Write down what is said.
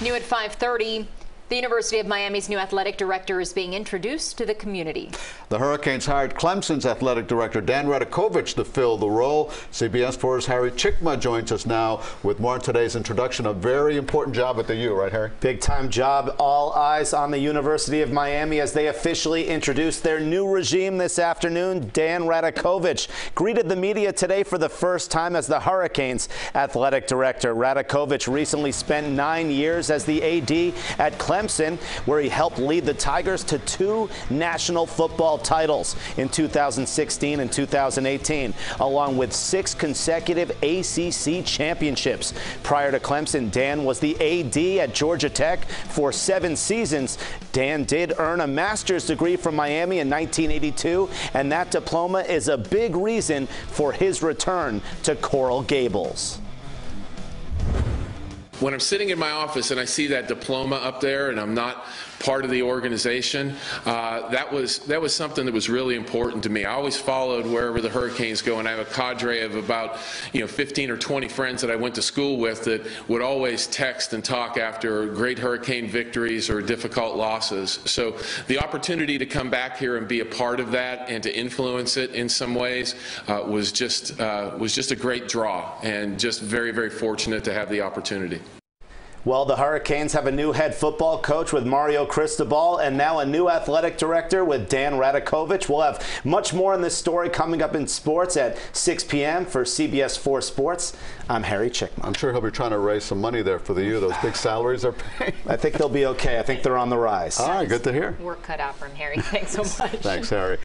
New at 5:30, the University of Miami's new athletic director is being introduced to the community. The Hurricanes hired Clemson's athletic director Dan Radakovich to fill the role. CBS 4's Harry Cicma joins us now with more on today's introduction. A very important job at the U, right, Harry? Big time job. All eyes on the University of Miami as they officially introduced their new regime this afternoon. Dan Radakovich greeted the media today for the first time as the Hurricanes athletic director. Radakovich recently spent nine years as the AD at Clemson. Where he helped lead the Tigers to two national football titles in 2016 and 2018, along with six consecutive ACC championships. Prior to Clemson, Dan was the AD at Georgia Tech for seven seasons. Dan did earn a master's degree from Miami in 1982, and that diploma is a big reason for his return to Coral Gables when I'm sitting in my office and I see that diploma up there and I'm not part of the organization, uh, that was that was something that was really important to me. I always followed wherever the Hurricanes go, and I have a cadre of about you know 15 or 20 friends that I went to school with that would always text and talk after great Hurricane victories or difficult losses. So the opportunity to come back here and be a part of that and to influence it in some ways uh, was just uh, was just a great draw, and just very very fortunate to have the opportunity. Well, the Hurricanes have a new head football coach with Mario Cristobal and now a new athletic director with Dan Radakovich. We'll have much more on this story coming up in sports at 6 p.m. for CBS 4 Sports. I'm Harry Cicma. I'm sure he'll be trying to raise some money there for the U. Those big salaries are paying. I think they'll be okay. I think they're on the rise. All right, good to hear. Work cut out from Harry. Thanks so much. Thanks, Harry.